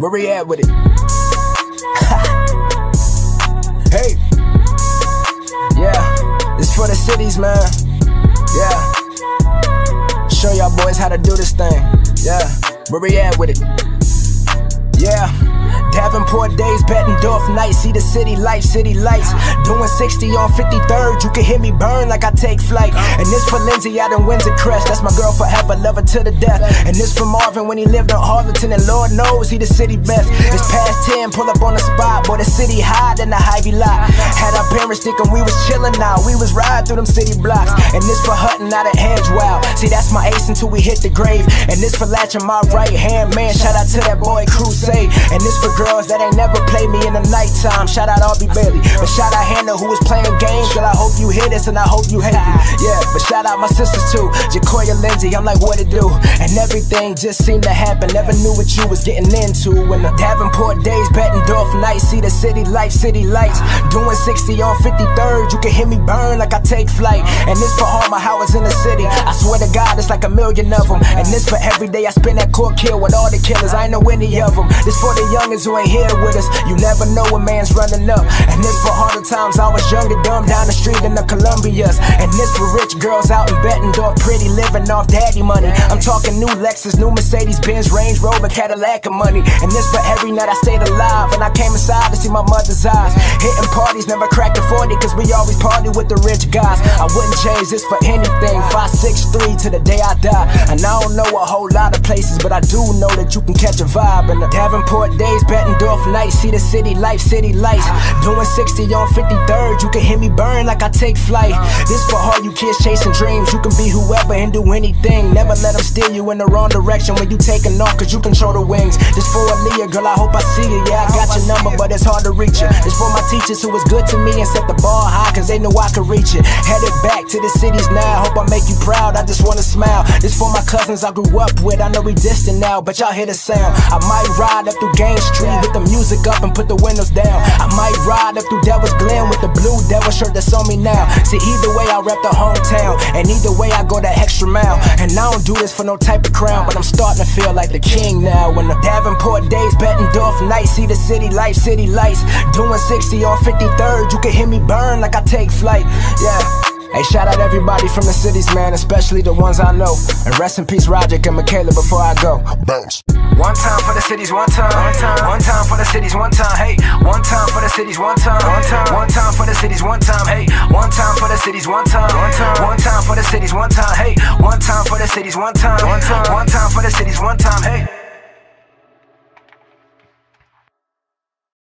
Where we at with it? hey. Yeah. It's for the cities, man. Yeah. Show y'all boys how to do this thing. Yeah. Where we at with it? Yeah. Davenport days, Bettendorf nights, see the city lights, city lights. Doing 60 on 53rd, you can hear me burn like I take flight. And this for Lindsay out in Windsor Crest, that's my girl forever, love her to the death. And this for Marvin when he lived in Harlington, and Lord knows he the city best. It's past 10, pull up on the spot, boy, the city high than the Hy-Vee lot. Had thinking we was chillin' now, we was riding through them city blocks. And this for Hutton out of Hedgewell, see that's my ace until we hit the grave. And this for latching my right hand man, shout out to that boy Crusade. And this for girls that ain't never played me in the nighttime. Shout out Aubrey Bailey. But shout out Hannah who was playing games. Girl, I hope you hear this and I hope you hate me. Yeah, shout out my sisters too. Jacoya Lindsay, I'm like, what it do? And everything just seemed to happen. Never knew what you was getting into. When the Davenport days, Bettendorf nights, see the city life, city lights. Doing 60 on 53rd, you can hear me burn like I take flight. And this for all my hours in the city. I swear to God, it's like a million of them. And this for every day I spend at Court Kill with all the killers. I ain't know any of them. This for the youngins who ain't here with us. You never know when man's running up. And this for harder times I was young and dumb down the street in the Columbias. And this for rich girls out in Bettendorf, pretty living off daddy money. I'm talking new Lexus, new Mercedes Benz, Range Rover, Cadillac of money. And this for every night I stayed alive. And I came inside to see my mother's eyes. Hitting parties, never cracked a 40, cause we always party with the rich guys. I wouldn't change this for anything. 563 to the day I die. And I don't know a whole lot of places, but I do know that you can catch a vibe. And the Davenport days, Bettendorf nights, see the city life, city lights. Doing 60 on 53rd, you can hear me burn like I take flight. This for all you kids chasing dreams. You can be whoever and do anything. Never let them steer you in the wrong direction when you taking off, cause you control the wings. This for Aaliyah, girl, I hope I see you. Yeah, I got your number, but it's hard to reach it. This for my teachers who was good to me and set the bar high, cause they knew I could reach it. Headed back to the cities now, hope I make you proud. I just wanna smile. This for my cousins I grew up with. I know we distant now, but y'all hear the sound. I might ride up through Gang Street with the music up and put the windows down. I might ride up through Devil's Glen the blue devil shirt that's on me now. See, either way, I rep the hometown, and either way, I go that extra mile. And I don't do this for no type of crown, but I'm starting to feel like the king now. When the Davenport days, Bettendorf nights, see the city life, city lights. Doing 60 on 53rd, you can hear me burn like I take flight. Yeah. Hey, shout out everybody from the cities, man, especially the ones I know. And rest in peace, Roger and Michaela, before I go. Bounce. One time cities, one time. One time, for the cities, one time. Hey, one time for the cities, one time. One time, for the cities, one time. Hey, one time for the cities, one time. One time, for the cities, one time. Hey, one time for the cities. One time, one time for the cities, one time. Hey.